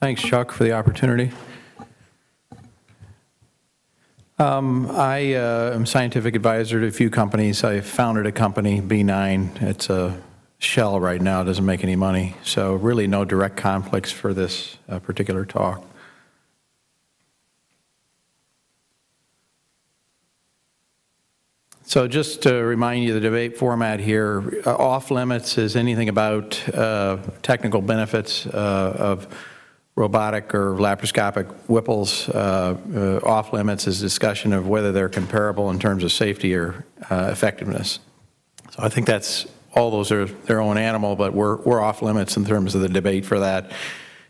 Thanks, Chuck, for the opportunity. Um, I uh, am scientific advisor to a few companies. I founded a company, B9. It's a shell right now, It doesn't make any money. So really no direct conflicts for this uh, particular talk. So just to remind you, the debate format here, uh, off limits is anything about uh, technical benefits uh, of robotic or laparoscopic Whipples. Uh, uh, off limits is discussion of whether they're comparable in terms of safety or uh, effectiveness. So I think that's all those are their own animal, but we're, we're off limits in terms of the debate for that.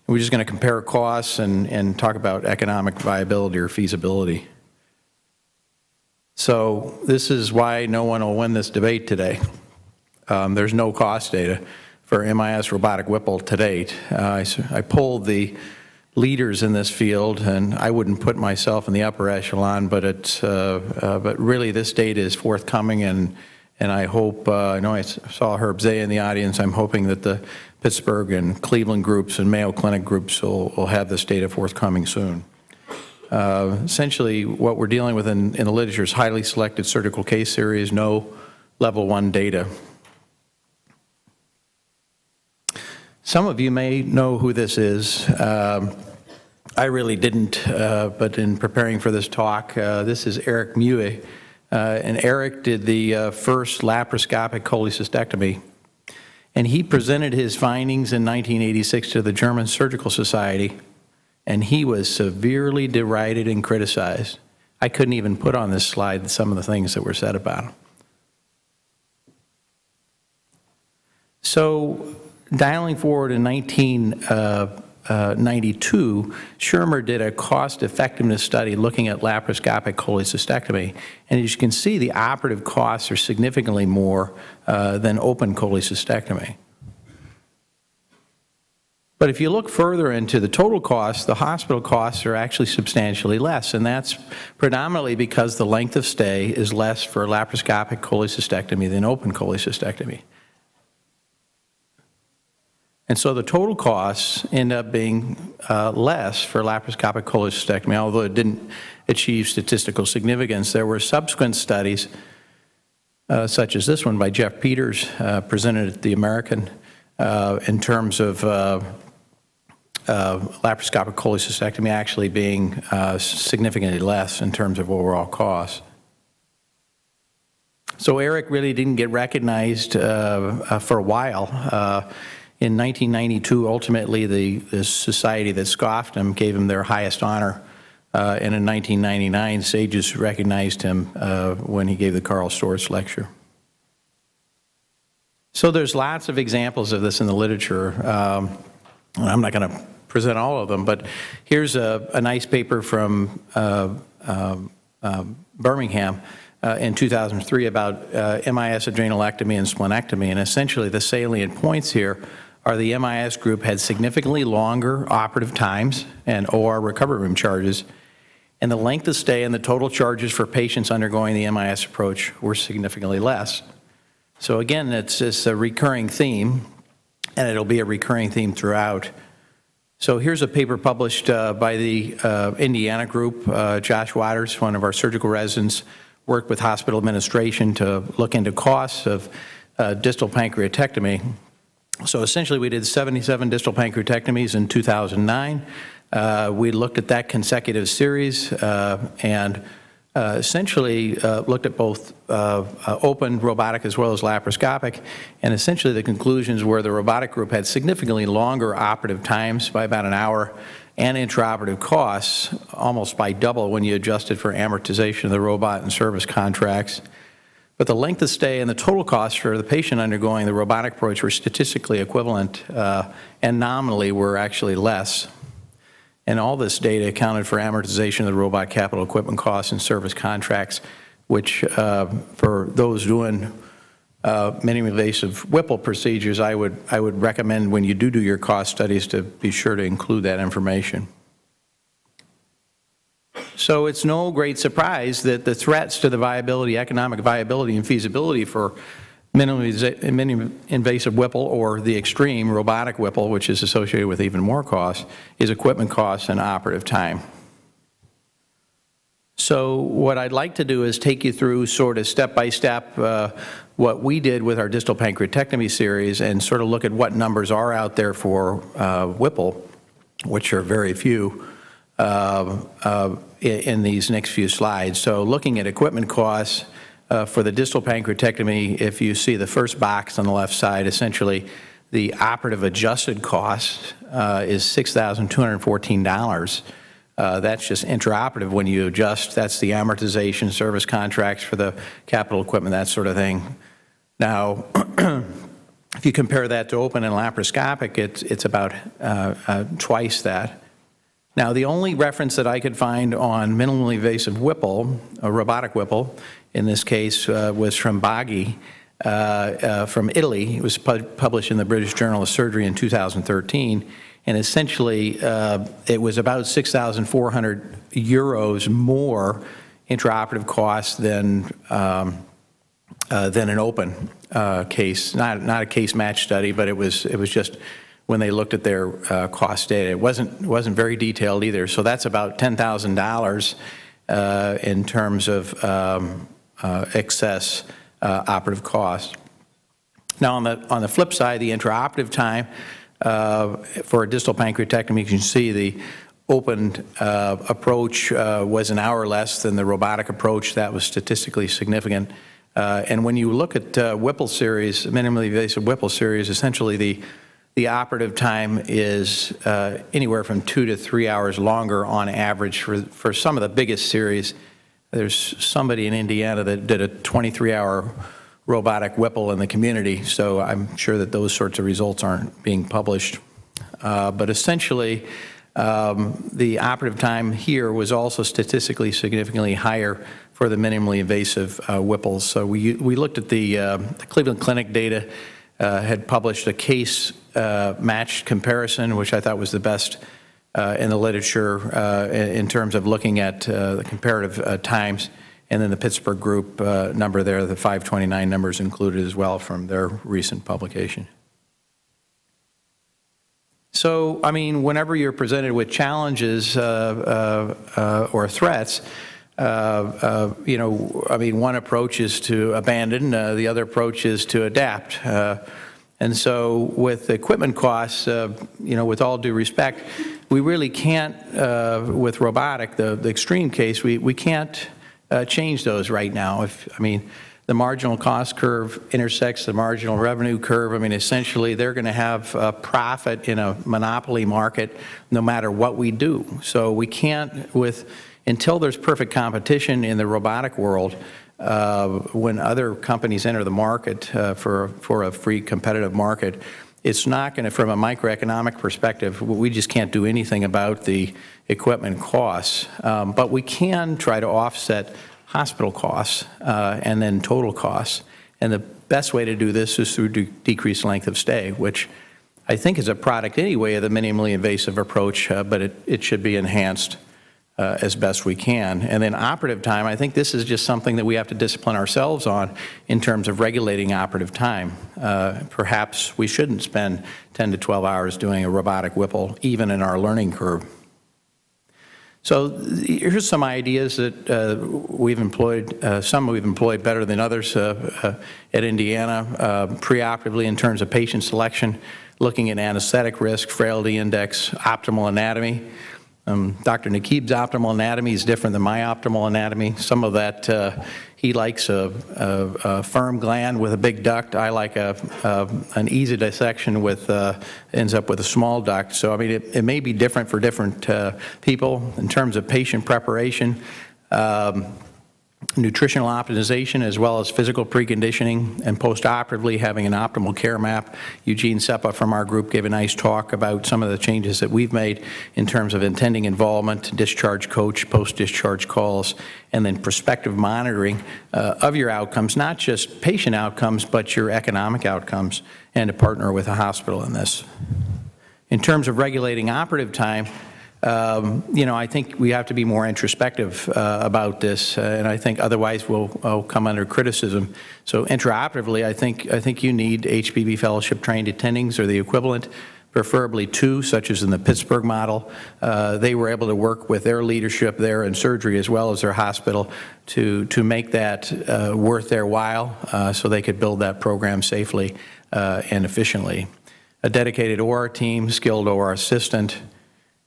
We're just going to compare costs and, and talk about economic viability or feasibility. So this is why no one will win this debate today. Um, there's no cost data for MIS robotic Whipple to date. Uh, I, I pulled the leaders in this field, and I wouldn't put myself in the upper echelon, but it's, uh, uh, but really this data is forthcoming, and and I hope, uh, I know I saw Herb Zeh in the audience, I'm hoping that the Pittsburgh and Cleveland groups and Mayo Clinic groups will, will have this data forthcoming soon. Uh, essentially, what we're dealing with in, in, the literature is highly selected surgical case series, no level one data. Some of you may know who this is. Um, I really didn't, uh, but in preparing for this talk, uh, this is Eric Muhe. Uh, and Eric did the uh, first laparoscopic cholecystectomy. And he presented his findings in 1986 to the German Surgical Society and he was severely derided and criticized. I couldn't even put on this slide some of the things that were said about him. So, dialing forward in 1992, uh, uh, Schirmer did a cost effectiveness study looking at laparoscopic cholecystectomy. And as you can see, the operative costs are significantly more uh, than open cholecystectomy. But if you look further into the total costs, the hospital costs are actually substantially less, and that's predominantly because the length of stay is less for laparoscopic cholecystectomy than open cholecystectomy. And so the total costs end up being uh, less for laparoscopic cholecystectomy, although it didn't achieve statistical significance. There were subsequent studies, uh, such as this one by Jeff Peters, uh, presented at the American, uh, in terms of uh, uh, laparoscopic cholecystectomy actually being significantly less in terms of overall costs. So Eric really didn't get recognized for a while. Uh, in 1992, ultimately, the, the society that scoffed him gave him their highest honor. Uh, and in 1999, SAGES recognized him when he gave the Karl Storz lecture. So there's lots of examples of this in the literature. Um, I'm not going to present all of them, but here's a, a nice paper from uh, um, um, Birmingham uh, in 2003 about uh, MIS adrenalectomy and splenectomy, and essentially the salient points here are the MIS group had significantly longer operative times and OR recovery room charges, and the length of stay and the total charges for patients undergoing the MIS approach were significantly less. So again, it's, it's a recurring theme, and it'll be a recurring theme throughout. So here's a paper published uh, by the uh, Indiana group. Uh, Josh Waters, one of our surgical residents, worked with hospital administration to look into costs of uh, distal pancreatectomy. So essentially we did 77 distal pancreatectomies in 2009. Uh, we looked at that consecutive series uh, and uh, essentially uh, looked at both uh, uh, open robotic as well as laparoscopic, and essentially the conclusions were the robotic group had significantly longer operative times by about an hour and intraoperative costs almost by double when you adjusted for amortization of the robot and service contracts. But the length of stay and the total cost for the patient undergoing the robotic approach were statistically equivalent uh, and nominally were actually less. And all this data accounted for amortization of the robot capital equipment costs and service contracts, which uh, for those doing uh, minimally invasive Whipple procedures, I would, I would recommend when you do do your cost studies to be sure to include that information. So it's no great surprise that the threats to the viability, economic viability and feasibility for minimally invasive Whipple or the extreme robotic Whipple, which is associated with even more costs, is equipment costs and operative time. So what I'd like to do is take you through sort of step by step uh, what we did with our distal pancreatectomy series and sort of look at what numbers are out there for uh, Whipple, which are very few, uh, uh in, in, these next few slides. So looking at equipment costs uh, for the distal pancreatectomy, if you see the first box on the left side, essentially the operative adjusted cost uh, is $6,214. Uh, that's just intraoperative when you adjust. That's the amortization, service contracts for the capital equipment, that sort of thing. Now, if you compare that to open and laparoscopic, it's, it's about uh, uh, twice that. Now, the only reference that I could find on minimally invasive Whipple, a robotic Whipple, in this case, uh, was from Boggi uh, uh, from Italy. It was pu published in the British Journal of Surgery in 2013 and essentially uh, it was about 6,400 euros more intraoperative costs than um, uh, than an open uh, case, not not a case match study, but it was it was just when they looked at their uh, cost data. It wasn't wasn't very detailed either. So that's about ten thousand uh, dollars in terms of um, uh, excess operative costs. Now on the on the flip side, the intraoperative time uh, for a distal pancreatectomy, you can see the open uh, approach uh, was an hour less than the robotic approach. That was statistically significant. Uh, and when you look at uh, Whipple series, minimally invasive Whipple series, essentially the the operative time is uh, anywhere from two to three hours longer on average for, for some of the biggest series. There's somebody in Indiana that did a 23-hour robotic Whipple in the community, so I'm sure that those sorts of results aren't being published. Uh, but essentially, um, the operative time here was also statistically significantly higher for the minimally invasive uh, Whipples. So we, we looked at the, uh, the Cleveland Clinic data, uh, had published a case uh, matched comparison, which I thought was the best uh, in the literature in terms of looking at the comparative times. And then the Pittsburgh Group uh, number there, the 529 numbers included as well from their recent publication. So, I mean, whenever you're presented with challenges uh, uh, uh or threats, uh, uh, you know, I mean, one approach is to abandon, uh, the other approach is to adapt. Uh, and so with equipment costs, uh, you know, with all due respect, we really can't, with robotic, the, the extreme case, we, we can't uh, change those right now. If I mean, the marginal cost curve intersects the marginal revenue curve. I mean, essentially, they're going to have a profit in a monopoly market no matter what we do. So we can't, with until there's perfect competition in the robotic world, uh, when other companies enter the market uh, for for a free competitive market, it's not going to, from a microeconomic perspective, we just can't do anything about the equipment costs. Um, but we can try to offset hospital costs uh, and then total costs. And the best way to do this is through de decreased length of stay, which I think is a product anyway of the minimally invasive approach, uh, but it, it should be enhanced uh, as best we can. And then operative time, I think this is just something that we have to discipline ourselves on in terms of regulating operative time. Uh, perhaps we shouldn't spend 10 to 12 hours doing a robotic Whipple, even in our learning curve. So here's some ideas that uh, we've employed, uh, some we've employed better than others uh, uh at Indiana, uh, preoperatively in terms of patient selection, looking at anesthetic risk, frailty index, optimal anatomy. Um, Dr. Nakeeb's optimal anatomy is different than my optimal anatomy. Some of that, uh, he likes a, a, a, firm gland with a big duct. I like a, an easy dissection with, uh, ends up with a small duct. So, I mean, it, it may be different for different uh, people in terms of patient preparation. Um, nutritional optimization as well as physical preconditioning and postoperatively having an optimal care map. Eugene Ceppa from our group gave a nice talk about some of the changes that we've made in terms of intending involvement, discharge coach, post-discharge calls, and then prospective monitoring uh, of your outcomes, not just patient outcomes, but your economic outcomes, and to partner with a hospital in this. In terms of regulating operative time, um, you know, I think we have to be more introspective uh, about this, uh, and I think otherwise we'll, we'll come under criticism. So intraoperatively, I think, I think you need HPB fellowship trained attendings or the equivalent, preferably two, such as in the Pittsburgh model. Uh, They were able to work with their leadership there in surgery as well as their hospital to, to make that uh, worth their while uh, so they could build that program safely uh, and efficiently. A dedicated OR team, skilled OR assistant,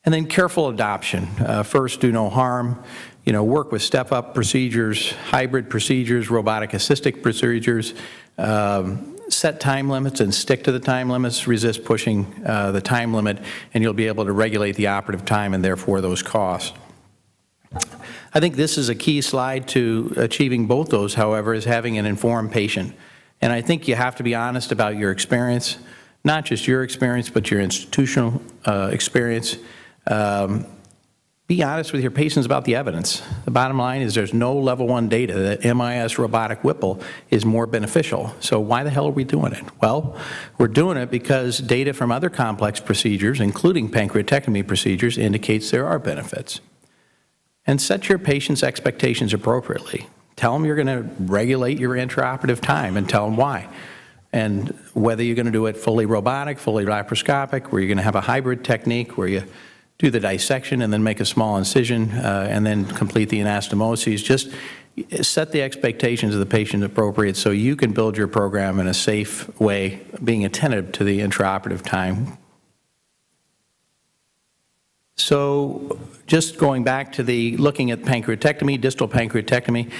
and then careful adoption. Uh, First, do no harm, you know, work with step-up procedures, hybrid procedures, robotic assisted procedures, um, set time limits and stick to the time limits, resist pushing uh, the time limit, and you'll be able to regulate the operative time and therefore those costs. I think this is a key slide to achieving both those, however, is having an informed patient. And I think you have to be honest about your experience, not just your experience, but your institutional uh, experience. Um, be honest with your patients about the evidence. The bottom line is there's no level one data that MIS robotic Whipple is more beneficial. So why the hell are we doing it? Well, we're doing it because data from other complex procedures, including pancreatectomy procedures, indicates there are benefits. And set your patient's expectations appropriately. Tell them you're going to regulate your intraoperative time and tell them why. And whether you're going to do it fully robotic, fully laparoscopic, where you're going to have a hybrid technique where you do the dissection and then make a small incision uh, and then complete the anastomoses. Just set the expectations of the patient appropriate so you can build your program in a safe way, being attentive to the intraoperative time. So just going back to the looking at pancreatectomy, distal pancreatectomy,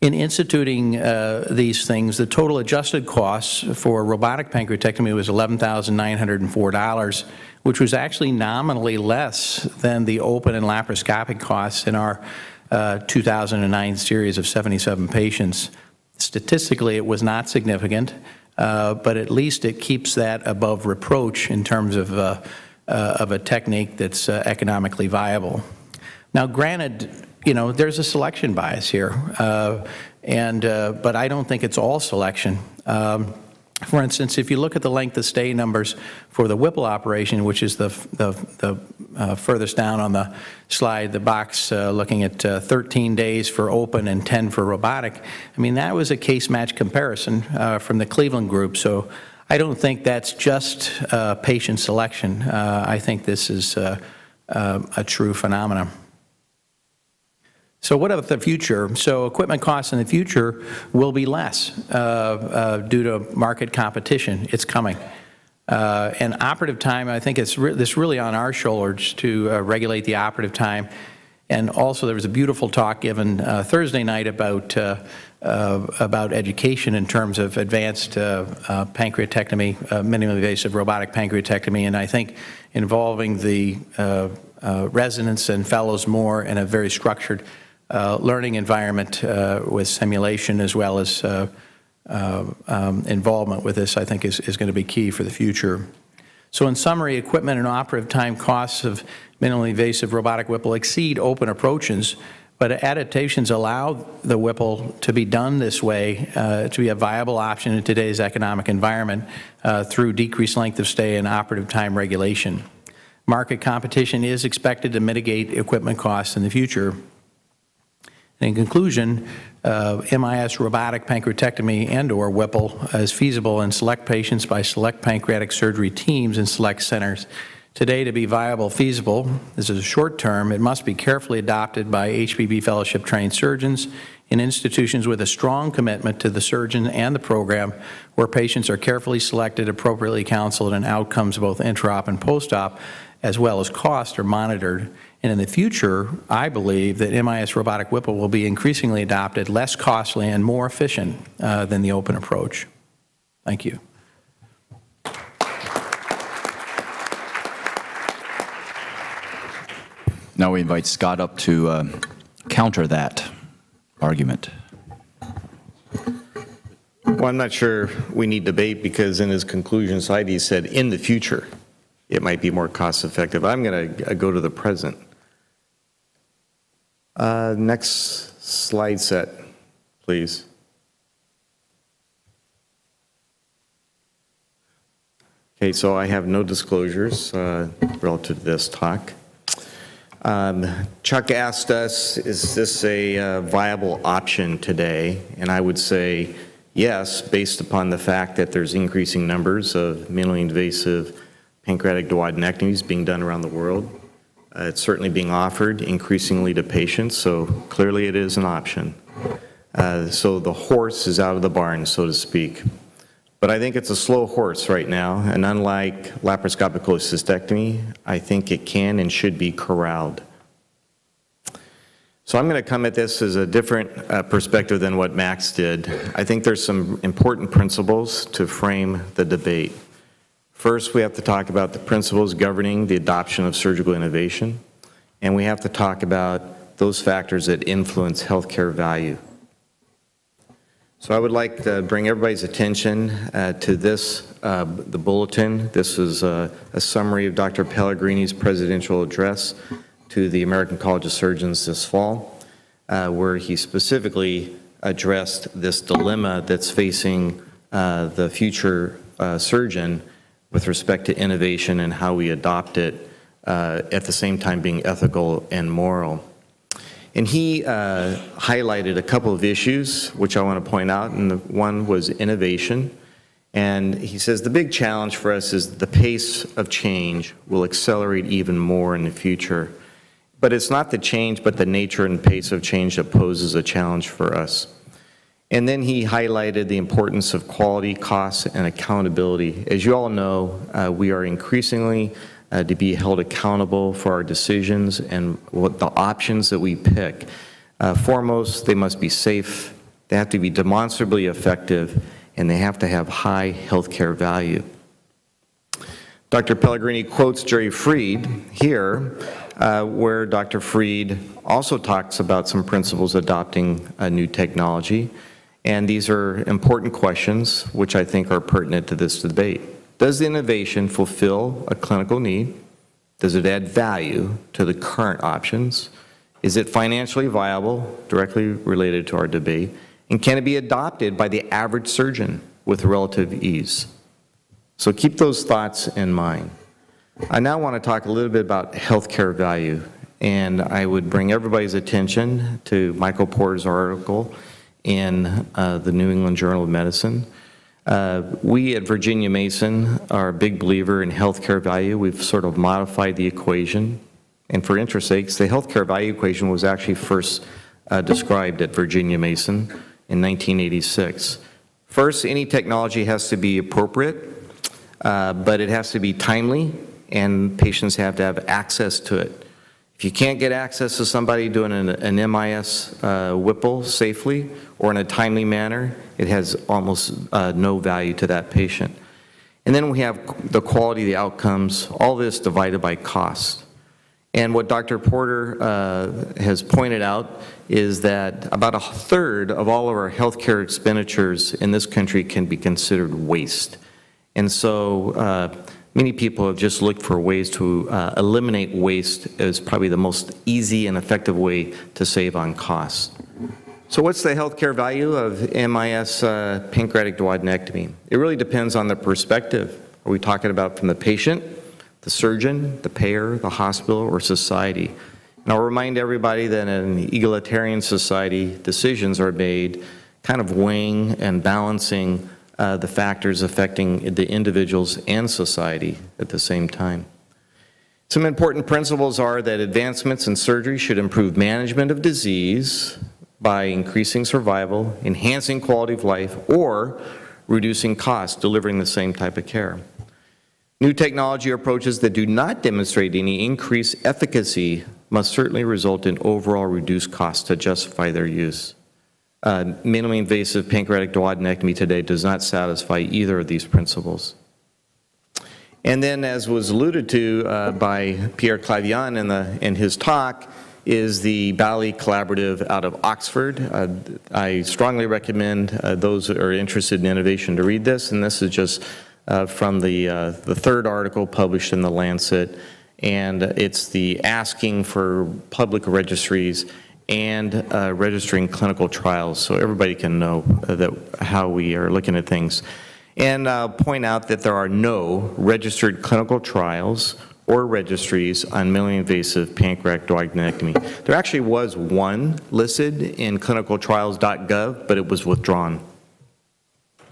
in instituting uh, these things, the total adjusted costs for robotic pancreatectomy was $11,904, which was actually nominally less than the open and laparoscopic costs in our uh, 2009 series of 77 patients. Statistically, it was not significant, uh, but at least it keeps that above reproach in terms of, uh, uh, of a technique that's uh, economically viable. Now, granted, you know, there's a selection bias here, uh, and but I don't think it's all selection. Um, for instance, if you look at the length of stay numbers for the Whipple operation, which is the, the, the uh, furthest down on the slide, the box uh, looking at uh, 13 days for open and 10 for robotic, I mean, that was a case match comparison uh, from the Cleveland group. So I don't think that's just uh, patient selection. Uh, I think this is a true phenomenon. So what about the future? So equipment costs in the future will be less uh, uh, due to market competition. It's coming. Uh, and operative time, I think it's re this really on our shoulders to uh, regulate the operative time. And also there was a beautiful talk given uh, Thursday night about, uh, about education in terms of advanced pancreatectomy, minimally invasive robotic pancreatectomy, and I think involving the residents and fellows more in a very structured learning environment uh, with simulation as well as uh, uh, um, involvement with this, I think, is, is going to be key for the future. So in summary, equipment and operative time costs of minimally invasive robotic Whipple exceed open approaches, but adaptations allow the Whipple to be done this way, uh, to be a viable option in today's economic environment uh, through decreased length of stay and operative time regulation. Market competition is expected to mitigate equipment costs in the future. In conclusion, uh, MIS robotic pancreatectomy and or Whipple is feasible in select patients by select pancreatic surgery teams in select centers. Today, to be viable, feasible, this is a short term, it must be carefully adopted by HPB fellowship trained surgeons in institutions with a strong commitment to the surgeon and the program where patients are carefully selected, appropriately counseled, and outcomes both intra-op and post-op, as well as cost are monitored and in the future, I believe that MIS robotic Whipple will be increasingly adopted, less costly and more efficient uh, than the open approach. Thank you. Now we invite Scott up to uh, counter that argument. Well, I'm not sure we need debate because in his conclusion slide, he said in the future, it might be more cost effective. I'm going to go to the present. Next slide set, please. Okay, so I have no disclosures uh, relative to this talk. Um, Chuck asked us, is this a uh, viable option today? And I would say yes, based upon the fact that there's increasing numbers of minimally invasive pancreatic duodenectomies being done around the world. Uh, It's certainly being offered increasingly to patients, so clearly it is an option. Uh, So the horse is out of the barn, so to speak. But I think it's a slow horse right now, and unlike laparoscopic cholecystectomy, I think it can and should be corralled. So I'm going to come at this as a different uh, perspective than what Max did. I think there's some important principles to frame the debate. First, we have to talk about the principles governing the adoption of surgical innovation, and we have to talk about those factors that influence healthcare value. So I would like to bring everybody's attention uh, to this, uh, the bulletin. This is uh, a summary of Dr. Pellegrini's presidential address to the American College of Surgeons this fall, uh, where he specifically addressed this dilemma that's facing uh, the future uh, surgeon with respect to innovation and how we adopt it uh, at the same time being ethical and moral. And he uh, highlighted a couple of issues, which I want to point out, and the one was innovation. And he says the big challenge for us is the pace of change will accelerate even more in the future. But it's not the change, but the nature and pace of change that poses a challenge for us. And then he highlighted the importance of quality, costs, and accountability. As you all know, uh, we are increasingly uh, to be held accountable for our decisions and what the options that we pick. Uh, foremost, they must be safe, they have to be demonstrably effective, and they have to have high healthcare value. Dr. Pellegrini quotes Jerry Freed here, uh, where Dr. Freed also talks about some principles adopting a new technology. And these are important questions which I think are pertinent to this debate. Does the innovation fulfill a clinical need? Does it add value to the current options? Is it financially viable, directly related to our debate? And can it be adopted by the average surgeon with relative ease? So keep those thoughts in mind. I now want to talk a little bit about healthcare value, and I would bring everybody's attention to Michael Porter's article in uh, the New England Journal of Medicine. Uh, we at Virginia Mason are a big believer in healthcare value. We've sort of modified the equation. And for interest sakes, the healthcare value equation was actually first uh, described at Virginia Mason in 1986. First, any technology has to be appropriate, uh, but it has to be timely, and patients have to have access to it. If you can't get access to somebody doing an, an MIS uh, Whipple safely or in a timely manner, it has almost uh, no value to that patient. And then we have the quality, the outcomes, all this divided by cost. And what Dr. Porter uh, has pointed out is that about a third of all of our healthcare expenditures in this country can be considered waste. And so uh, Many people have just looked for ways to uh, eliminate waste as probably the most easy and effective way to save on costs. So what's the healthcare value of MIS uh, pancreatic duodenectomy? It really depends on the perspective. Are we talking about from the patient, the surgeon, the payer, the hospital, or society? And I'll remind everybody that in an egalitarian society, decisions are made kind of weighing and balancing uh, the factors affecting the individuals and society at the same time. Some important principles are that advancements in surgery should improve management of disease by increasing survival, enhancing quality of life, or reducing costs, delivering the same type of care. New technology approaches that do not demonstrate any increased efficacy must certainly result in overall reduced costs to justify their use. Uh, minimally invasive pancreatic duodenectomy today does not satisfy either of these principles. And then, as was alluded to uh, by Pierre Clavien in, the, in his talk, is the Balliol Collaborative out of Oxford. Uh, I strongly recommend uh, those that are interested in innovation to read this, and this is just uh, from the, uh, the third article published in the Lancet, and it's the asking for public registries and uh, registering clinical trials so everybody can know uh, that how we are looking at things. And uh, point out that there are no registered clinical trials or registries on minimally invasive pancreatic. There actually was one listed in clinicaltrials.gov, but it was withdrawn.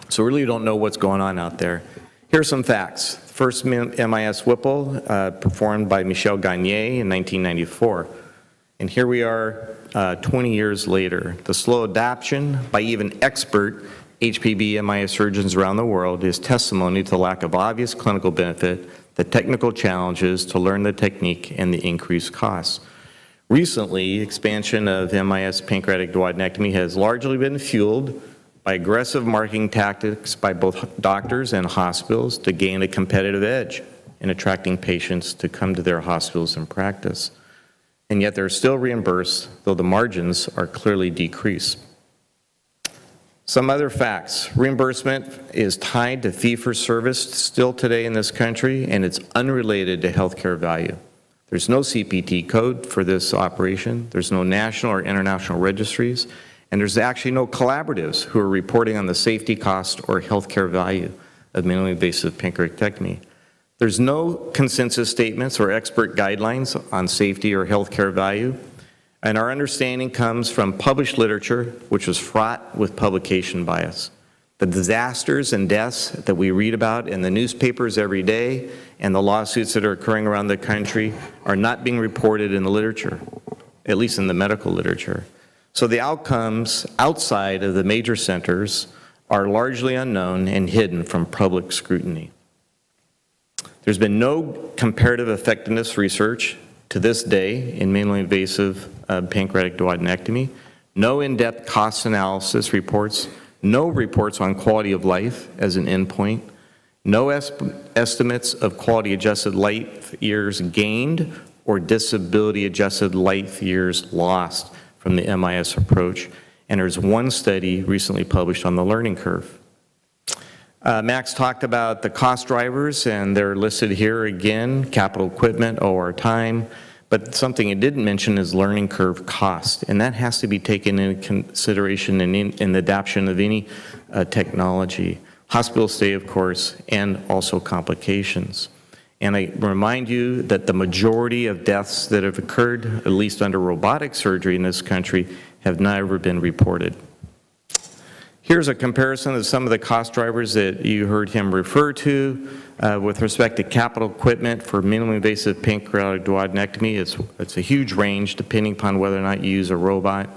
So really don't know what's going on out there. Here are some facts. First MIS Whipple, uh, performed by Michel Gagner in 1994. And here we are uh, 20 years later. The slow adoption by even expert HPB MIS surgeons around the world is testimony to the lack of obvious clinical benefit, the technical challenges to learn the technique, and the increased costs. Recently, expansion of MIS pancreatic duodenectomy has largely been fueled by aggressive marketing tactics by both doctors and hospitals to gain a competitive edge in attracting patients to come to their hospitals and practice. And yet they're still reimbursed, though the margins are clearly decreased. Some other facts. Reimbursement is tied to fee-for-service still today in this country, and it's unrelated to healthcare value. There's no CPT code for this operation. There's no national or international registries, and there's actually no collaboratives who are reporting on the safety cost or healthcare value of minimally invasive pancreatectomy. There's no consensus statements or expert guidelines on safety or healthcare value, and our understanding comes from published literature, which was fraught with publication bias. The disasters and deaths that we read about in the newspapers every day and the lawsuits that are occurring around the country are not being reported in the literature, at least in the medical literature. So the outcomes outside of the major centers are largely unknown and hidden from public scrutiny. There's been no comparative effectiveness research to this day in minimally invasive uh, pancreatic duodenectomy, no in-depth cost analysis reports, no reports on quality of life as an endpoint, no estimates of quality adjusted life years gained or disability adjusted life years lost from the MIS approach. And there's one study recently published on the learning curve. Uh, Max talked about the cost drivers, and they're listed here again, capital equipment, OR time, but something he didn't mention is learning curve cost, and that has to be taken into consideration in, in, in the adoption of any uh, technology. Hospital stay, of course, and also complications. And I remind you that the majority of deaths that have occurred, at least under robotic surgery in this country, have never been reported. Here's a comparison of some of the cost drivers that you heard him refer to. Uh, with respect to capital equipment for minimally invasive pancreatic duodenectomy, it's, it's a huge range depending upon whether or not you use a robot.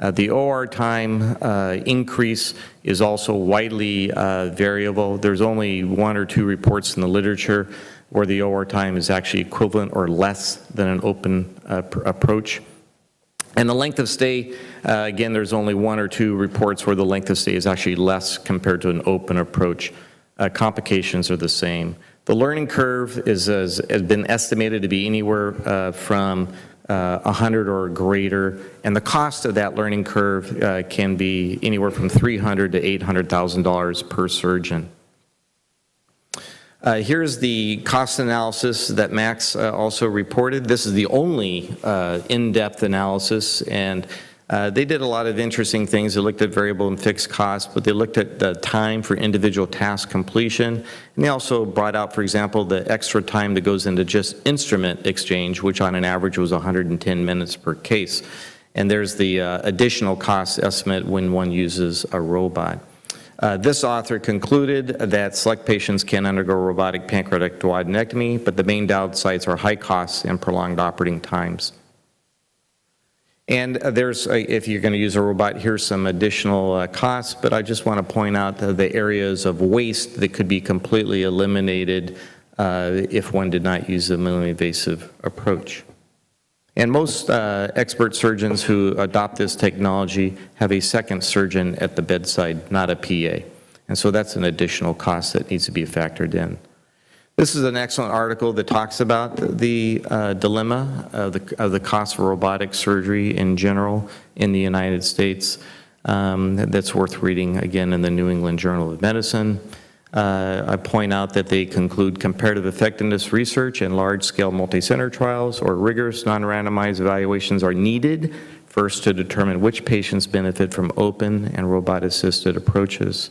Uh, the OR time uh, increase is also widely uh, variable. There's only one or two reports in the literature where the OR time is actually equivalent or less than an open uh, approach. And the length of stay, uh, again, there's only one or two reports where the length of stay is actually less compared to an open approach. Uh, complications are the same. The learning curve is, has been estimated to be anywhere uh, from uh, 100 or greater, and the cost of that learning curve uh, can be anywhere from 300 to 800,000 dollars per surgeon. Uh, here's the cost analysis that Max uh, also reported. This is the only uh, in-depth analysis, and uh, they did a lot of interesting things. They looked at variable and fixed costs, but they looked at the time for individual task completion, and they also brought out, for example, the extra time that goes into just instrument exchange, which on an average was 110 minutes per case. And there's the uh, additional cost estimate when one uses a robot. Uh, this author concluded that select patients can undergo robotic pancreatic duodenectomy, but the main downsides are high costs and prolonged operating times. And uh, there's, if you're going to use a robot, here's some additional uh, costs, but I just want to point out the areas of waste that could be completely eliminated uh, if one did not use a minimally invasive approach. And most uh, expert surgeons who adopt this technology have a second surgeon at the bedside, not a PA. And so that's an additional cost that needs to be factored in. This is an excellent article that talks about the uh, dilemma of the, of the cost of robotic surgery in general in the United States. Um, that's worth reading again in the New England Journal of Medicine. Uh, I point out that they conclude comparative effectiveness research and large-scale multi-center trials or rigorous non-randomized evaluations are needed first to determine which patients benefit from open and robot-assisted approaches.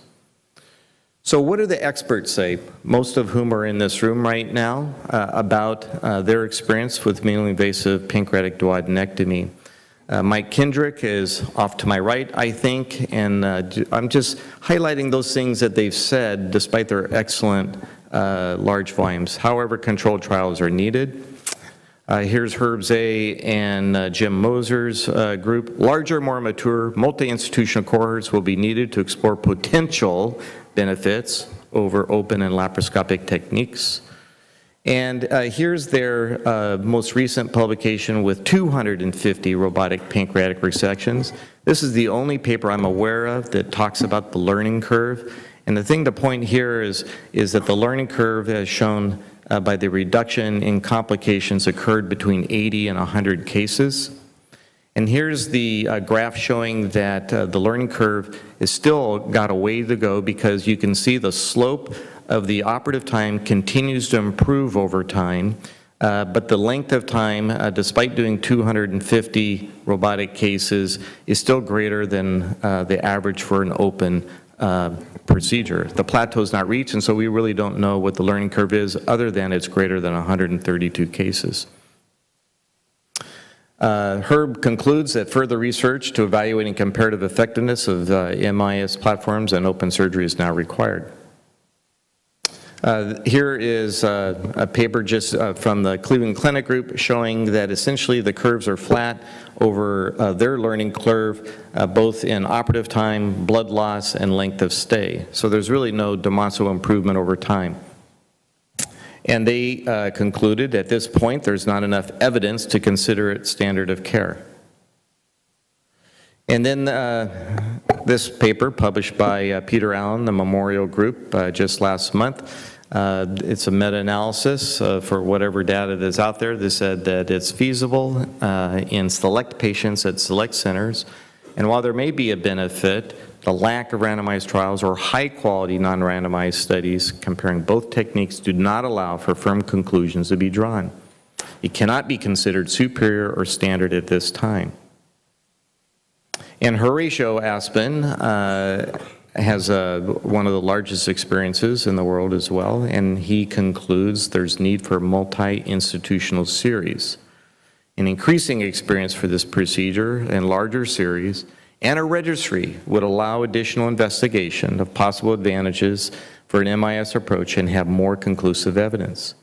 So what do the experts say, most of whom are in this room right now, uh, about uh, their experience with minimally invasive pancreatic duodenectomy? Uh, Mike Kendrick is off to my right, I think, and uh, I'm just highlighting those things that they've said despite their excellent uh, large volumes. However, controlled trials are needed. Uh, Here's Herb Zeh and uh, Jim Moser's uh, group. Larger, more mature, multi-institutional cohorts will be needed to explore potential benefits over open and laparoscopic techniques. And uh, here's their uh, most recent publication with 250 robotic pancreatic resections. This is the only paper I'm aware of that talks about the learning curve. And the thing to point here is, is that the learning curve as shown uh, by the reduction in complications occurred between 80 and 100 cases. And here's the uh, graph showing that uh, the learning curve is still got a way to go because you can see the slope of the operative time continues to improve over time, uh, but the length of time, uh, despite doing 250 robotic cases, is still greater than uh, the average for an open uh, procedure. The plateau is not reached, and so we really don't know what the learning curve is, other than it's greater than 132 cases. Uh, Herb concludes that further research to evaluating comparative effectiveness of uh, MIS platforms and open surgery is now required. Uh, Here is uh, a paper just uh, from the Cleveland Clinic Group showing that essentially the curves are flat over uh, their learning curve, uh, both in operative time, blood loss, and length of stay. So there's really no demonstrable improvement over time. And they uh, concluded at this point there's not enough evidence to consider it standard of care. And then this paper published by Peter Allen, the Memorial Group, just last month. Uh, it's a meta-analysis uh, for whatever data that's out there that said that it's feasible uh, in select patients at select centers. And while there may be a benefit, the lack of randomized trials or high-quality non-randomized studies comparing both techniques do not allow for firm conclusions to be drawn. It cannot be considered superior or standard at this time. And Horacio Asbun uh, has uh, one of the largest experiences in the world as well, and he concludes there's need for multi-institutional series. An increasing experience for this procedure and larger series and a registry would allow additional investigation of possible advantages for an MIS approach and have more conclusive evidence.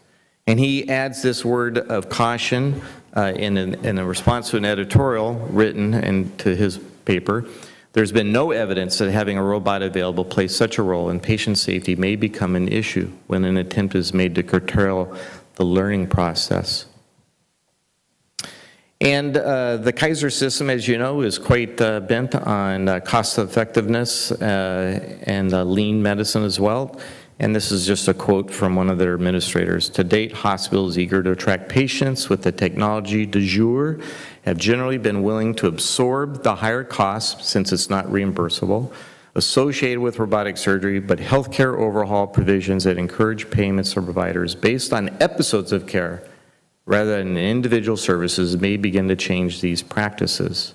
And he adds this word of caution uh, in, an, in a response to an editorial written into his paper. There's been no evidence that having a robot available plays such a role in patient safety may become an issue when an attempt is made to curtail the learning process. And uh, the Kaiser system, as you know, is quite uh, bent on uh, cost effectiveness uh, and uh, lean medicine as well. And this is just a quote from one of their administrators. To date, hospitals eager to attract patients with the technology du jour have generally been willing to absorb the higher costs since it's not reimbursable associated with robotic surgery, but healthcare overhaul provisions that encourage payments to providers based on episodes of care rather than individual services may begin to change these practices.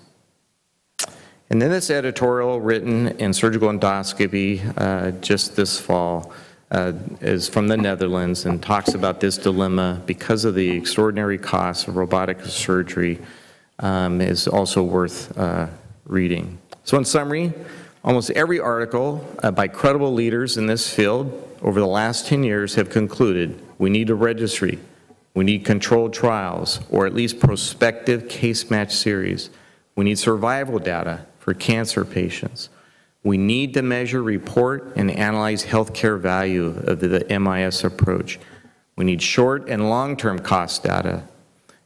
And then this editorial written in Surgical Endoscopy uh, just this fall uh, is from the Netherlands and talks about this dilemma because of the extraordinary costs of robotic surgery um, is also worth uh, reading. So in summary, almost every article uh, by credible leaders in this field over the last 10 years have concluded we need a registry we need controlled trials, or at least prospective case match series. We need survival data for cancer patients. We need to measure, report, and analyze healthcare value of the MIS approach. We need short and long-term cost data.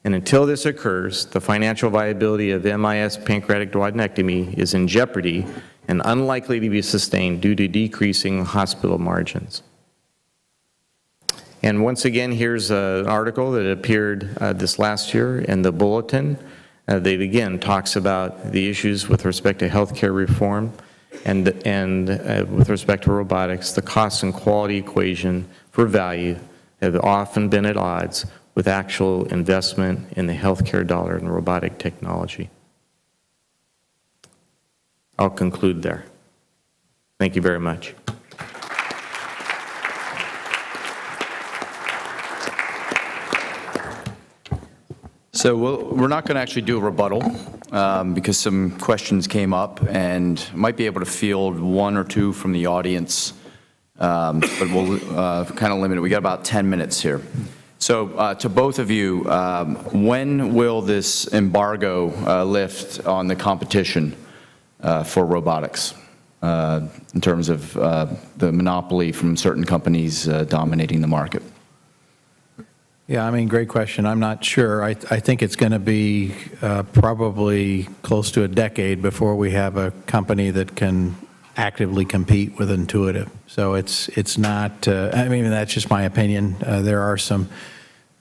And until this occurs, the financial viability of MIS pancreatic duodenectomy is in jeopardy and unlikely to be sustained due to decreasing hospital margins. And once again, here's an article that appeared uh, this last year in the Bulletin uh, that again talks about the issues with respect to healthcare reform and, and uh, with respect to robotics, the cost and quality equation for value have often been at odds with actual investment in the healthcare dollar and robotic technology. I'll conclude there. Thank you very much. So we we'll, are not going to actually do a rebuttal um, because some questions came up and might be able to field one or two from the audience, um, but we'll uh, kind of limit it. We got about 10 minutes here. So uh, to both of you, um, when will this embargo uh, lift on the competition uh, for robotics uh, in terms of uh, the monopoly from certain companies uh, dominating the market? Yeah, I mean, great question. I'm not sure. I, I think it's going to be probably close to a decade before we have a company that can actively compete with Intuitive. So it's, it's not, uh, I mean, that's just my opinion. Uh, There are some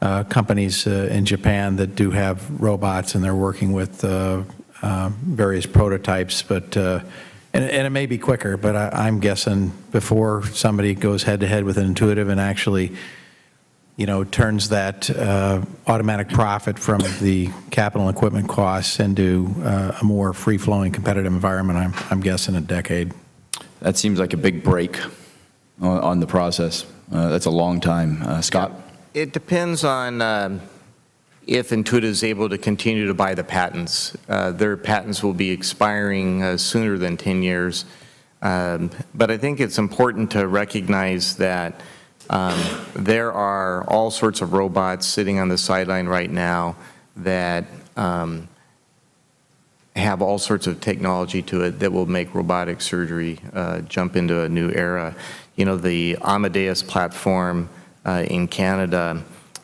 uh, companies uh, in Japan that do have robots, and they're working with uh, uh, various prototypes, but, uh, and and it may be quicker, but I- I'm guessing before somebody goes head-to-head with an Intuitive and actually you know, turns that uh, automatic profit from the capital equipment costs into a more free-flowing competitive environment, I'm, I'm guessing a decade. That seems like a big break on, on the process. That's a long time. Scott? It depends on um, if Intuitive is able to continue to buy the patents. Uh, Their patents will be expiring uh, sooner than 10 years. Um, But I think it's important to recognize that um, there are all sorts of robots sitting on the sideline right now that um, have all sorts of technology to it that will make robotic surgery uh, jump into a new era. You know, the Amadeus platform in Canada,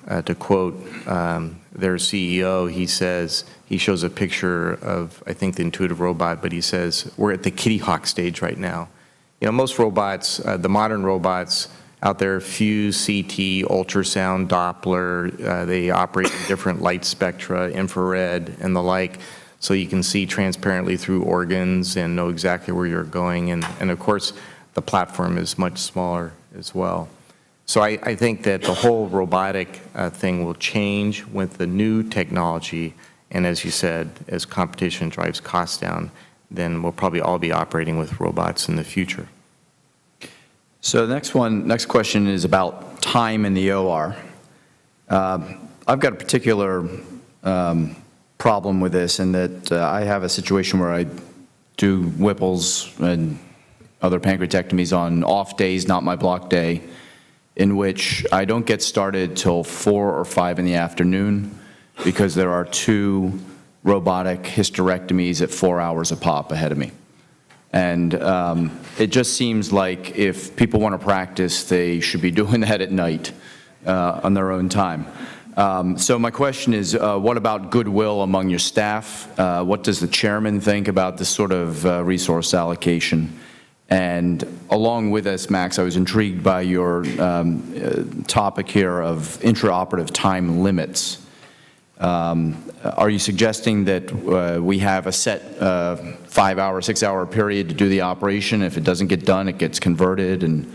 uh, to quote um, their CEO, he says, he shows a picture of, I think, the intuitive robot, but he says, we're at the kitty hawk stage right now. You know, most robots, uh, the modern robots out there, fuse, CT, ultrasound, Doppler, uh, they operate in different light spectra, infrared, and the like so you can see transparently through organs and know exactly where you're going. And, and of course, the platform is much smaller as well. So I, I think that the whole robotic uh, thing will change with the new technology. And as you said, as competition drives costs down, then we'll probably all be operating with robots in the future. So the next one, next question is about time in the OR. Um, I've got a particular um, problem with this in that uh, I have a situation where I do Whipples and other pancreatectomies on off days, not my block day, in which I don't get started till four or five in the afternoon because there are two robotic hysterectomies at four hours a pop ahead of me. And um, it just seems like if people want to practice, they should be doing that at night uh, on their own time. Um, So my question is, uh, what about goodwill among your staff? Uh, What does the chairman think about this sort of uh, resource allocation? And along with this, Max, I was intrigued by your um, uh, topic here of intraoperative time limits. Um, Are you suggesting that uh, we have a set uh, five-hour, six-hour period to do the operation? If it doesn't get done, it gets converted? And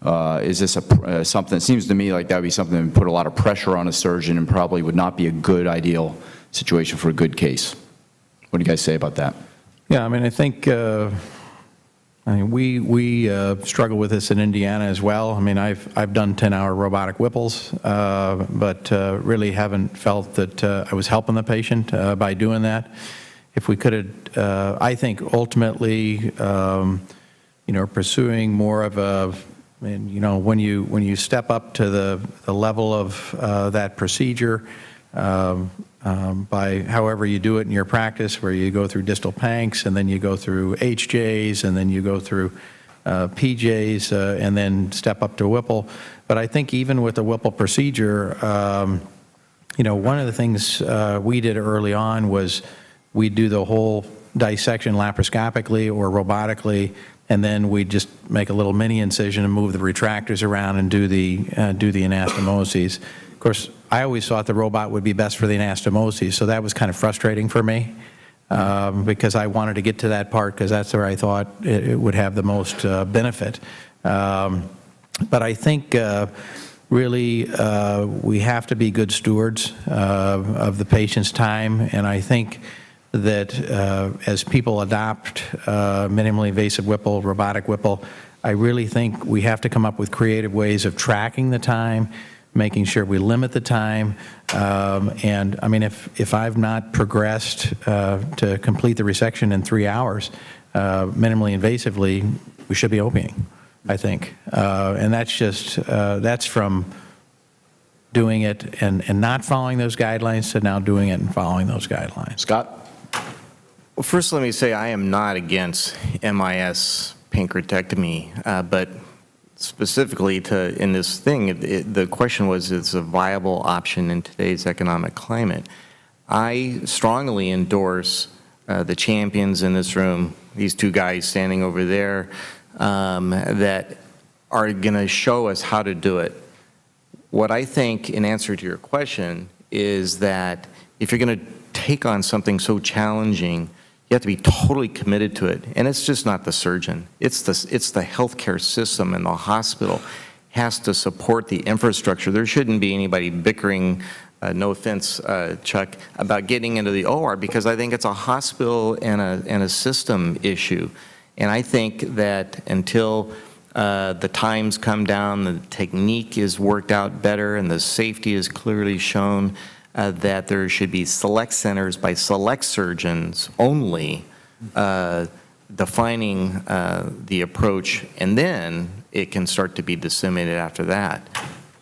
uh, is this a uh, something, it seems to me like that would be something that would put a lot of pressure on a surgeon and probably would not be a good ideal situation for a good case. What do you guys say about that? Yeah, I mean, I think, uh, I mean, we, we uh, struggle with this in Indiana as well. I mean, I've, I've done 10-hour robotic Whipples, uh, but uh, really haven't felt that uh, I was helping the patient uh, by doing that. If we could have, uh, I think ultimately, um, you know, pursuing more of a, I mean, you know, when you, when you step up to the, the level of that procedure, um, um, by however you do it in your practice, where you go through distal panks, and then you go through HJs, and then you go through uh, PJs, uh, and then step up to Whipple. But I think even with the Whipple procedure, um, you know, one of the things uh, we did early on was we'd do the whole dissection laparoscopically or robotically, and then we'd just make a little mini incision and move the retractors around and do the, uh, do the anastomoses. Of course, I always thought the robot would be best for the anastomoses, so that was kind of frustrating for me, um, because I wanted to get to that part, because that's where I thought it it would have the most uh, benefit. Um, But I think uh, really, uh, we have to be good stewards uh, of the patient's time, and I think that uh, as people adopt uh, minimally invasive Whipple, robotic Whipple, I really think we have to come up with creative ways of tracking the time, making sure we limit the time. Um, And, I mean, if, if I've not progressed uh, to complete the resection in three hours, uh, minimally invasively, we should be opening, I think. Uh, And that's just, uh, that's from doing it and, and not following those guidelines to now doing it and following those guidelines. Scott? Well, first, let me say I am not against MIS pancreatectomy, uh, but specifically to, in this thing, it- it- the question was, is a viable option in today's economic climate? I strongly endorse uh, the champions in this room, these two guys standing over there, um, that are going to show us how to do it. What I think, in answer to your question, is that if you're going to take on something so challenging, you have to be totally committed to it. And it's just not the surgeon. It's the, it's the healthcare system and the hospital has to support the infrastructure. There shouldn't be anybody bickering, uh, no offense, uh, Chuck, about getting into the OR because I think it's a hospital and a, and a system issue. And I think that until uh, the times come down, the technique is worked out better, and the safety is clearly shown, uh, that there should be select centers by select surgeons only uh, defining uh, the approach, and then it can start to be disseminated after that.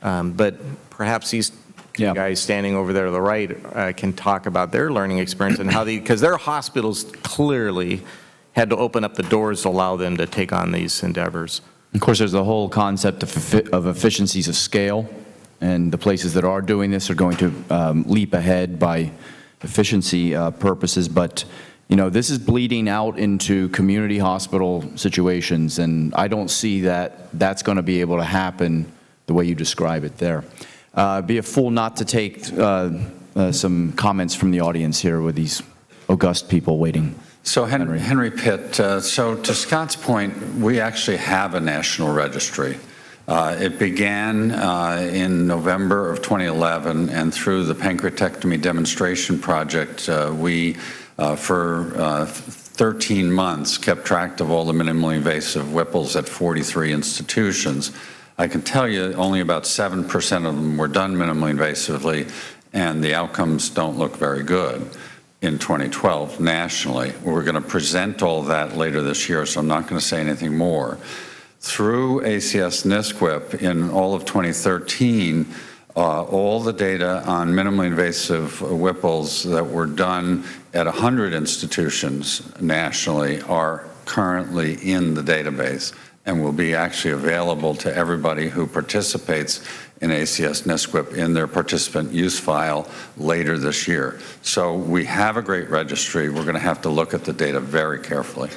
Um, But perhaps these Yeah. guys standing over there to the right uh, can talk about their learning experience and how they, because their hospitals clearly had to open up the doors to allow them to take on these endeavors. Of course, there's the whole concept of of efficiencies of scale, and the places that are doing this are going to um, leap ahead by efficiency uh, purposes, but, you know, this is bleeding out into community hospital situations, and I don't see that that's going to be able to happen the way you describe it there. Uh, Be a fool not to take uh, uh, some comments from the audience here with these august people waiting. So Henry. Henry, Pitt, uh, so to Scott's point, we actually have a national registry. Uh, It began uh, in November of 2011, and through the pancreatectomy demonstration project, uh, we, uh, for uh, 13 months, kept track of all the minimally invasive Whipples at 43 institutions. I can tell you, only about 7% of them were done minimally invasively, and the outcomes don't look very good in 2012 nationally. We're going to present all that later this year, so I'm not going to say anything more. Through ACS NSQIP in all of 2013, uh, all the data on minimally invasive Whipples that were done at 100 institutions nationally are currently in the database and will be actually available to everybody who participates in ACS NSQIP in their participant use file later this year. So we have a great registry. We're going to have to look at the data very carefully.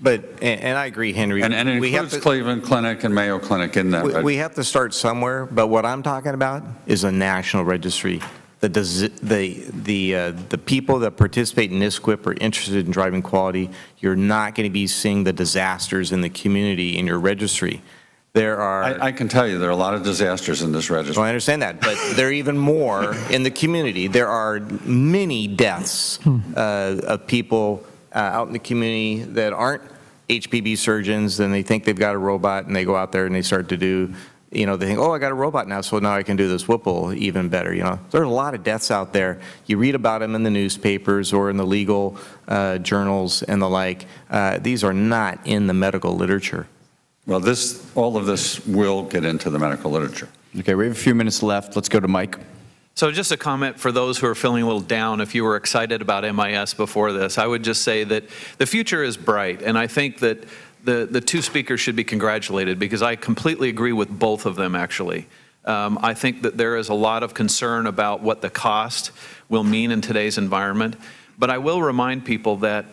But, and and I agree, Henry. And and it We have includes to- Cleveland Clinic and Mayo Clinic in that We- We have to start somewhere, but what I'm talking about is a national registry. The, desi- the, the, uh, the people that participate in NSQIP are interested in driving quality. You're not going to be seeing the disasters in the community in your registry. There are. I, I can tell you, there are a lot of disasters in this Well, I understand that, but there are even more in the community. There are many deaths uh, of people uh, out in the community that aren't HPB surgeons, and they think they've got a robot, and they go out there and they start to do, you know, they think, oh, I got a robot now, so now I can do this Whipple even better, you know? There are a lot of deaths out there. You read about them in the newspapers or in the legal uh, journals and the like. Uh, These are not in the medical literature. Well, this, all of this will get into the medical literature. Okay, we have a few minutes left. Let's go to Mike. So just a comment for those who are feeling a little down, if you were excited about MIS before this, I would just say that the future is bright, and I think that the, the two speakers should be congratulated, because I completely agree with both of them, actually. Um, I think that there is a lot of concern about what the cost will mean in today's environment, but I will remind people that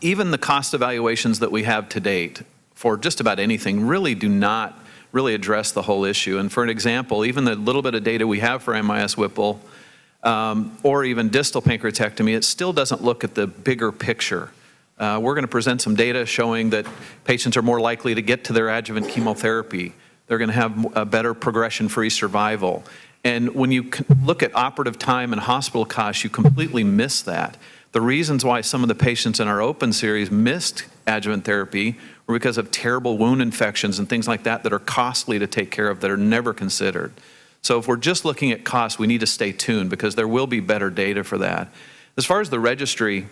even the cost evaluations that we have to date for just about anything really do not really address the whole issue. And for an example, even the little bit of data we have for MIS Whipple um, or even distal pancreatectomy, it still doesn't look at the bigger picture. Uh, we're going to present some data showing that patients are more likely to get to their adjuvant chemotherapy. They're going to have a better progression-free survival. And when you look at operative time and hospital costs, you completely miss that. The reasons why some of the patients in our open series missed adjuvant therapy were because of terrible wound infections and things like that that are costly to take care of that are never considered. So if we're just looking at costs, we need to stay tuned because there will be better data for that. As far as the registry,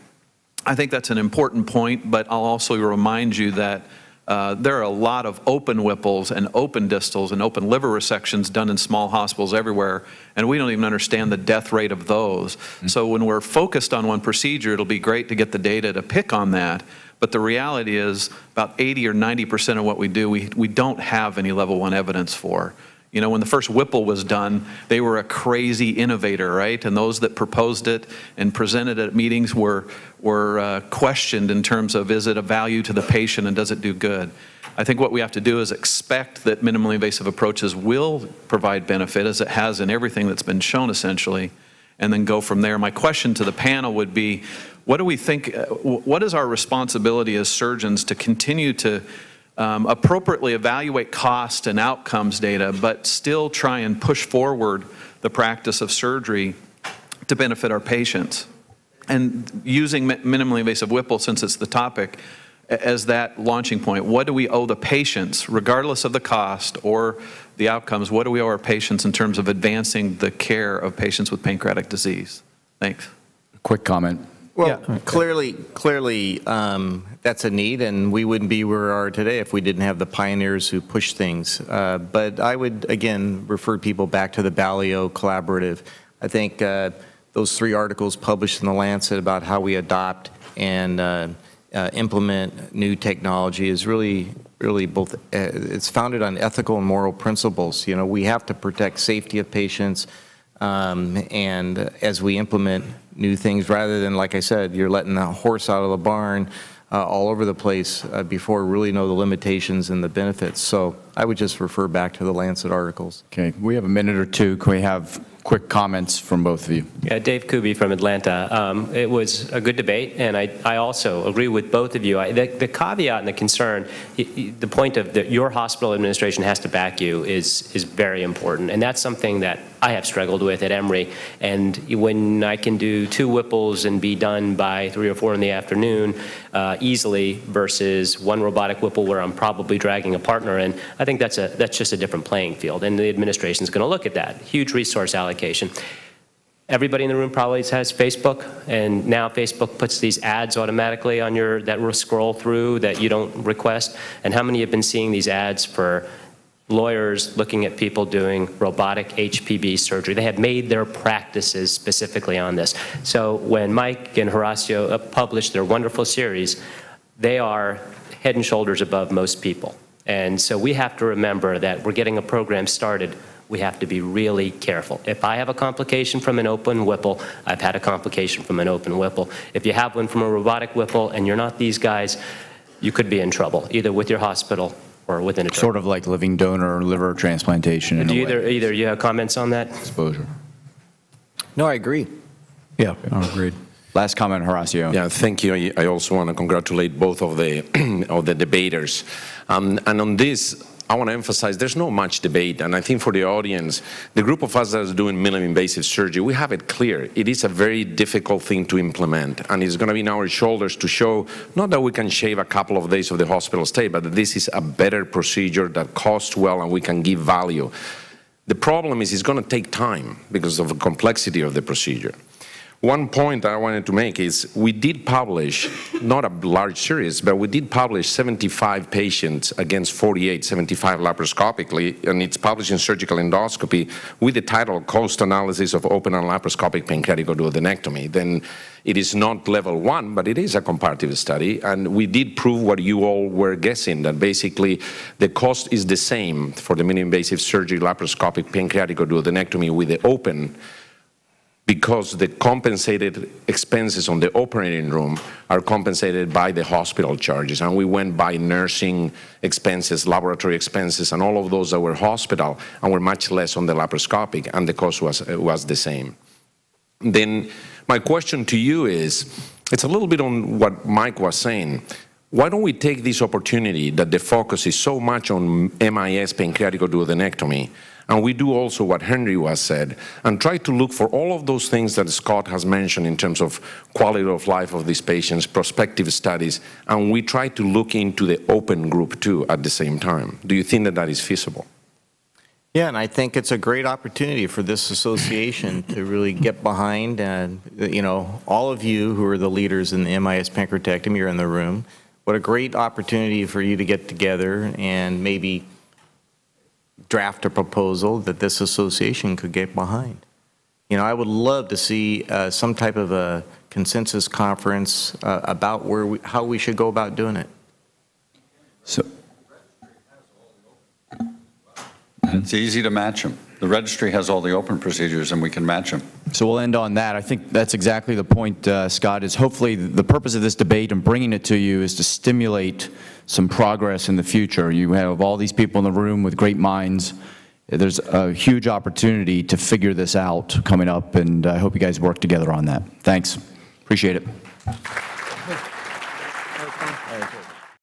I think that's an important point, but I'll also remind you that uh, there are a lot of open Whipples and open distals and open liver resections done in small hospitals everywhere, and we don't even understand the death rate of those. So when we're focused on one procedure, it'll be great to get the data to pick on that. But the reality is about 80 or 90% of what we do, we, we don't have any level one evidence for. You know, when the first Whipple was done, they were a crazy innovator, right? And those that proposed it and presented it at meetings were, were uh, questioned in terms of is it a value to the patient and does it do good? I think what we have to do is expect that minimally invasive approaches will provide benefit, as it has in everything that's been shown essentially, and then go from there. My question to the panel would be, what do we think, uh, what is our responsibility as surgeons to continue to um, appropriately evaluate cost and outcomes data, but still try and push forward the practice of surgery to benefit our patients. And using minimally invasive Whipple, since it's the topic, as that launching point, what do we owe the patients, regardless of the cost or the outcomes? What do we owe our patients in terms of advancing the care of patients with pancreatic disease? Thanks. Quick comment. Well, clearly, clearly, um, that's a need, and we wouldn't be where we are today if we didn't have the pioneers who push things. Uh, But I would, again, refer people back to the Balliol Collaborative. I think uh, those three articles published in The Lancet about how we adopt and uh, uh, implement new technology is really, really both, uh, it's founded on ethical and moral principles. You know, we have to protect safety of patients, um, and as we implement new things, rather than, like I said, you're letting the horse out of the barn uh, all over the place uh, before really know the limitations and the benefits. So I would just refer back to the Lancet articles. Okay, we have a minute or two. Can we have quick comments from both of you? Yeah, Dave Kooby from Atlanta. Um, It was a good debate, and I I also agree with both of you. I- The the caveat and the concern, y- y- the point of that your hospital administration has to back you is is very important, and that's something that I have struggled with at Emory. And when I can do two Whipples and be done by three or four in the afternoon uh, easily versus one robotic Whipple where I'm probably dragging a partner in, I think that's a that's just a different playing field, and the administration is going to look at that. Huge resource allocation. Everybody in the room probably has Facebook, and now Facebook puts these ads automatically on your, that will scroll through that you don't request. And how many have been seeing these ads for lawyers looking at people doing robotic HPB surgery? They have made their practices specifically on this. So when Mike and Horacio uh, published their wonderful series, they are head and shoulders above most people. And so we have to remember that we're getting a program started we have to be really careful. If I have a complication from an open Whipple, I've had a complication from an open Whipple. If you have one from a robotic Whipple and you're not these guys, you could be in trouble, either with your hospital or with an attorney. Sort of like living donor liver transplantation in Do a you way. either, either you have comments on that? Exposure. No, I agree. Yeah, I agreed. Last comment, Horacio. Yeah, thank you. I- I also want to congratulate both of the of the debaters. Um, and on this, I want to emphasize there's not much debate, and I think for the audience, the group of us that is doing minimally invasive surgery, we have it clear. It is a very difficult thing to implement, and it's going to be in our shoulders to show not that we can shave a couple of days of the hospital stay, but that this is a better procedure that costs well and we can give value. The problem is it's going to take time because of the complexity of the procedure. One point I wanted to make is we did publish, not a large series, but we did publish 75 patients against 48, 75 laparoscopically, and it's published in Surgical Endoscopy with the title Cost Analysis of Open and Laparoscopic Pancreatic Duodenectomy. Then it is not level one, but it is a comparative study, and we did prove what you all were guessing, that basically the cost is the same for the minimally invasive surgery laparoscopic pancreatic duodenectomy with the open because the compensated expenses on the operating room are compensated by the hospital charges. And we went by nursing expenses, laboratory expenses, and all of those that were hospital, and were much less on the laparoscopic, and the cost was, was the same. Then my question to you is, it's a little bit on what Mike was saying. Why don't we take this opportunity that the focus is so much on MIS pancreatic duodenectomy, and we do also what Henry was said, and try to look for all of those things that Scott has mentioned in terms of quality of life of these patients, prospective studies, and we try to look into the open group too at the same time. Do you think that that is feasible? Yeah, and I think it's a great opportunity for this association to really get behind, and, you know, all of you who are the leaders in the MIS pancreatectomy are in the room. What a great opportunity for you to get together and maybe draft a proposal that this association could get behind. You know, I would love to see uh, some type of a consensus conference uh, about where, we- how we should go about doing it. So, It's easy to match them. The registry has all the open procedures, and we can match them. So we'll end on that. I think that's exactly the point, uh, Scott, is hopefully the purpose of this debate and bringing it to you is to stimulate some progress in the future. You have all these people in the room with great minds. There's a huge opportunity to figure this out coming up, and I hope you guys work together on that. Thanks. Appreciate it.